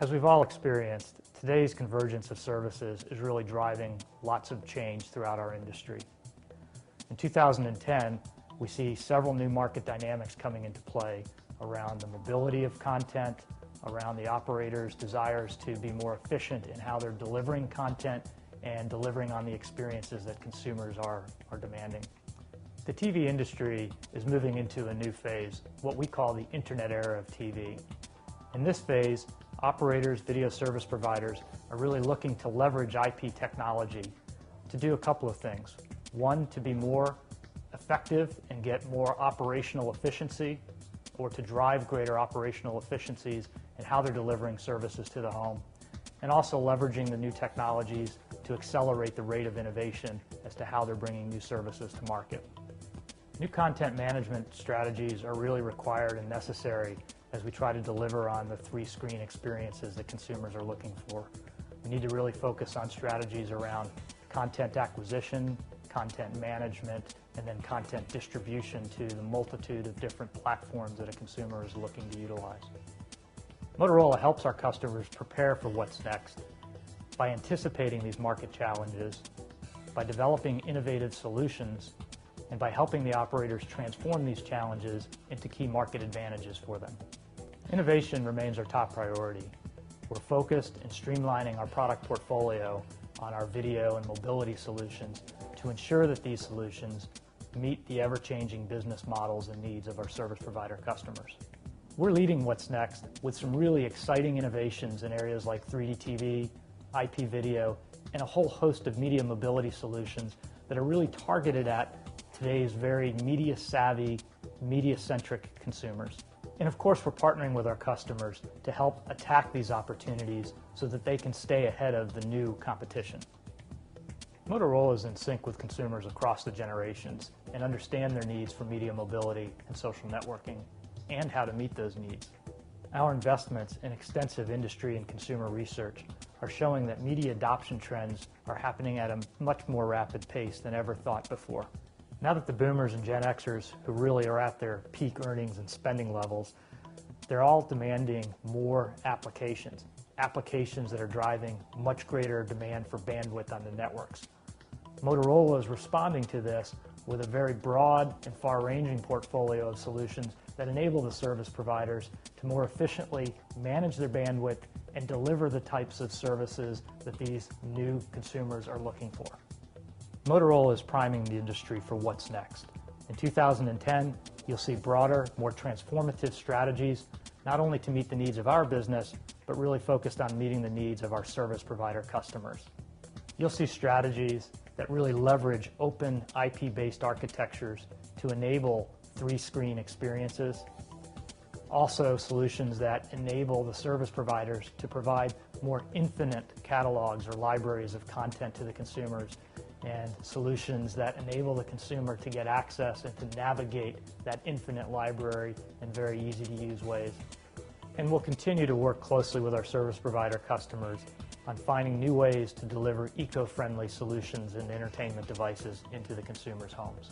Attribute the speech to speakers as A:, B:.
A: As we've all experienced, today's convergence of services is really driving lots of change throughout our industry. In 2010, we see several new market dynamics coming into play around the mobility of content, around the operators' desires to be more efficient in how they're delivering content and delivering on the experiences that consumers are, are demanding. The TV industry is moving into a new phase, what we call the internet era of TV. In this phase, operators, video service providers are really looking to leverage IP technology to do a couple of things. One, to be more effective and get more operational efficiency or to drive greater operational efficiencies in how they're delivering services to the home. And also leveraging the new technologies to accelerate the rate of innovation as to how they're bringing new services to market. New content management strategies are really required and necessary as we try to deliver on the three screen experiences that consumers are looking for. We need to really focus on strategies around content acquisition, content management, and then content distribution to the multitude of different platforms that a consumer is looking to utilize. Motorola helps our customers prepare for what's next by anticipating these market challenges, by developing innovative solutions, and by helping the operators transform these challenges into key market advantages for them. Innovation remains our top priority. We're focused in streamlining our product portfolio on our video and mobility solutions to ensure that these solutions meet the ever-changing business models and needs of our service provider customers. We're leading what's next with some really exciting innovations in areas like 3D TV, IP video, and a whole host of media mobility solutions that are really targeted at today's very media-savvy, media-centric consumers. And of course, we're partnering with our customers to help attack these opportunities so that they can stay ahead of the new competition. Motorola is in sync with consumers across the generations and understand their needs for media mobility and social networking and how to meet those needs. Our investments in extensive industry and consumer research are showing that media adoption trends are happening at a much more rapid pace than ever thought before. Now that the boomers and Gen Xers, who really are at their peak earnings and spending levels, they're all demanding more applications, applications that are driving much greater demand for bandwidth on the networks. Motorola is responding to this with a very broad and far-ranging portfolio of solutions that enable the service providers to more efficiently manage their bandwidth and deliver the types of services that these new consumers are looking for. Motorola is priming the industry for what's next. In 2010, you'll see broader, more transformative strategies, not only to meet the needs of our business, but really focused on meeting the needs of our service provider customers. You'll see strategies that really leverage open IP-based architectures to enable three-screen experiences. Also, solutions that enable the service providers to provide more infinite catalogs or libraries of content to the consumers and solutions that enable the consumer to get access and to navigate that infinite library in very easy to use ways. And we'll continue to work closely with our service provider customers on finding new ways to deliver eco-friendly solutions and entertainment devices into the consumer's homes.